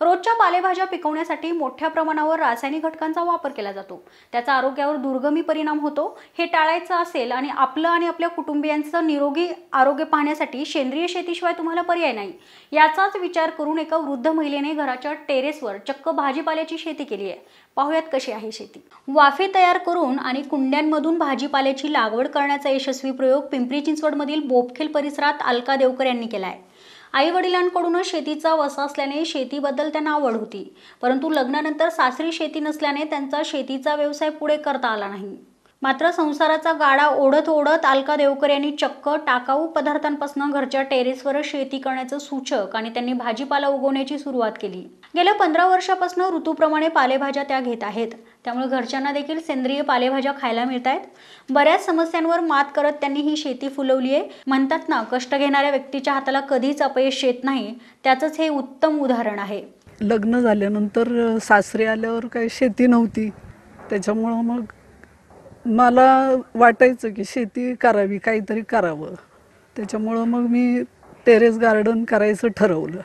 रोजच्या पालेभाज्या पिकवण्यासाठी मोठ्या प्रमाणावर रासायनिक घटकांचा वापर केला जातो. त्याचा आरोग्यावर दुर्गमी परिणाम होतो. हे टाळायचं असेल आणि आपलं आणि आपल्या कुटुंबियांचं निरोगी आरोग्य पाहण्यासाठी सेंद्रिय शेतीशिवाय तुम्हाला पर्याय नाही. याचाच विचार करून एका वृद्ध महिलेने घराच्या टेरेसवर चक्क भाजीपाल्याची शेती केली आहे. पाहुयात कशी आहे शेती. वाफे तयार करून आणि कुंड्यांमधून भाजीपाल्याची लागवड करण्याचा यशस्वी प्रयोग पिंपरी चिंचवडमधील बोपखेल परिसरात अलका देवकर यांनी केला आहे. आईवडिलांकडूनच शेतीचा वसा असल्याने शेतीबद्दल त्यांना आवड होती. परंतु लग्नानंतर सासरी शेती नसल्याने त्यांचा शेतीचा व्यवसाय पुढे करता आला नाही. मात्र संसाराचा गाडा ओढत ओढत अलका देवकर यांनी चक्क टाकाऊ पदार्थांपासून घरच्या टेरेसवर शेती करण्याचं सूचक आणि त्यांनी भाजीपाला उगवण्याची सुरुवात केली. गेल्या पंधरा वर्षापासून ऋतूप्रमाणे पालेभाज्या त्या घेत आहेत. त्यामुळे घरच्यांना देखील सेंद्रिय पालेभाज्या खायला मिळत आहेत बऱ्याच समस्यांवर मात करत त्यांनी ही शेती फुलवली आहे. म्हणतात ना कष्ट घेणाऱ्या व्यक्तीच्या हाताला कधीच अपयश येत नाही. त्याचंच हे उत्तम उदाहरण आहे. लग्न झाल्यानंतर सासरे आल्यावर काही शेती नव्हती. त्याच्यामुळं मग मला वाटायचं की शेती करावी काहीतरी करावं. त्याच्यामुळं मग मी टेरेस गार्डन करायचं ठरवलं.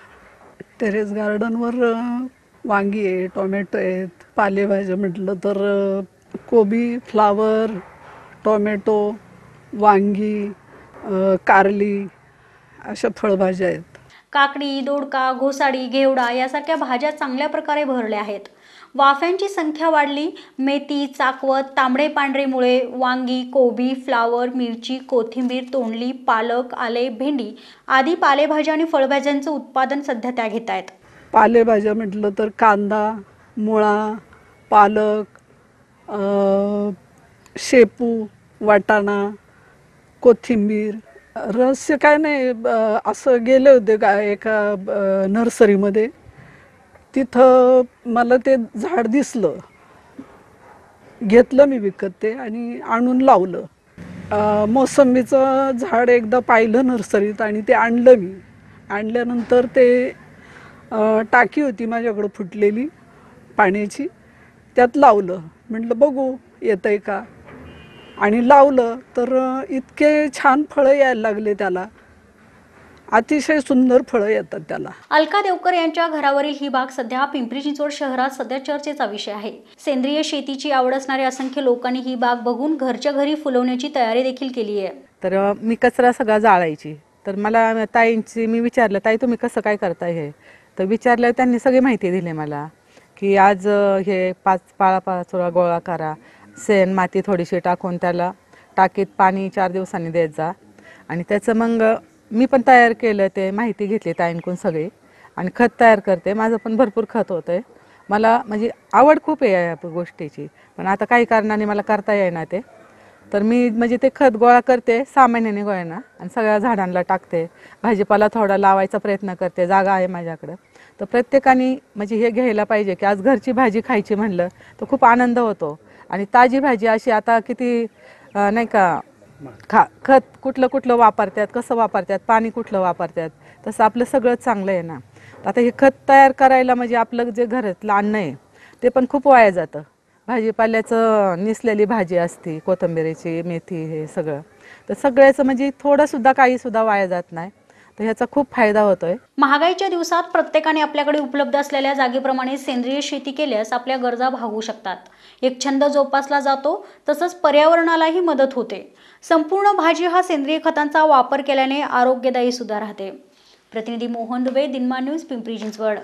टेरेस गार्डनवर वांगी आहे टोमॅटो आहेत पालेभाज्या म्हटलं तर कोबी फ्लावर टोमॅटो वांगी कारली अशा फळभाज्या आहेत. काकडी दोडका घोसाडी घेवडा यासारख्या भाज्या चांगल्या प्रकारे भरल्या आहेत. वाफ्यांची संख्या वाढली. मेथी चाकवत तांबडे पांढरे मुळे वांगी कोबी फ्लावर मिरची कोथिंबीर तोंडली पालक आले भेंडी आदी पालेभाज्या आणि फळभाज्यांचं उत्पादन सध्या त्या घेत आहेत. पालेभाज्या म्हटलं तर कांदा मुळा पालक शेपू वाटाणा कोथिंबीर. रहस्य काय नाही असं गेले होते का एका नर्सरीमध्ये. तिथं मला ते झाड दिसलं. घेतलं मी विकत ते आणि आणून लावलं. मोसंबीचं झाड एकदा पाहिलं नर्सरीत आणि ते आणलं मी. आणल्यानंतर ते टाकी होती माझ्याकडं फुटलेली पाण्याची. त्यात लावलं. म्हटलं बघू येतं आहे का? आणि लावलं. तर इतके छान फळं यायला लागले त्याला. अतिशय सुंदर फळं येतात त्याला. अलका देवकर यांच्या घरावरील ही बाग सध्या पिंपरी चिंचवड शहरात सध्या चर्चेचा विषय आहे. सेंद्रिय शेतीची आवड असणाऱ्या असंख्य लोकांनी ही बाग बघून घरच्या घरी फुलवण्याची तयारी देखील केली आहे. तर मी कचरा सगळा जाळायची. तर मला ताईंची मी विचारलं ताई तुम्ही कसं काय करताय हे? तर विचारलं त्यांनी सगळी माहिती दिली मला की आज हे पाच पाळा पाचोळा गोळा करा. शेण माती थोडीशी टाकून त्याला टाकीत पाणी चार दिवसांनी जा. आणि त्याचं मग मी पण तयार केलं ते माहिती घेतली ताईंकून सगळी. आणि खत तयार करते. माझं पण भरपूर खत होतं आहे मला म्हणजे आवड खूप आहे या गोष्टीची. पण आता काही कारणाने मला करता येईना ते. तर मी म्हणजे ते खत गोळा करते सहा महिन्याने गोळ्यांना. आणि सगळ्या झाडांना टाकते. भाजीपाला थोडा लावायचा प्रयत्न करते. जागा आहे माझ्याकडं. तर प्रत्येकाने म्हणजे हे घ्यायला पाहिजे की आज घरची भाजी खायची म्हणलं तर खूप आनंद होतो. आणि ताजी भाजी अशी आता किती नाही का खा खत कुठलं कुठलं वापरतात कसं वापरतात पाणी कुठलं वापरतात तसं आपलं सगळं चांगलं आहे ना. आता हे खत तयार करायला म्हणजे आपलं जे घरातलं अन्न आहे ते पण खूप वाया जातं. भाजीपाल्याचं निसलेली भाजी असते कोथिंबिरीची मेथी हे सगळं. तर सगळ्याचं म्हणजे थोडंसुद्धा काहीसुद्धा वाया जात नाही. तर ह्याचा खूप फायदा होतोय. महागाईच्या दिवसात प्रत्येकाने आपल्याकडे उपलब्ध असलेल्या जागेप्रमाणे सेंद्रिय शेती केल्यास आपल्या गरजा भागू शकतात. एक छंद जोपासला जातो तसंच पर्यावरणालाही मदत होते. संपूर्ण भाजी हा सेंद्रिय खतांचा वापर केल्याने आरोग्यदायी सुद्धा राहते. प्रतिनिधी मोहन दुबे दिनमान न्यूज पिंपरी चिंचवड.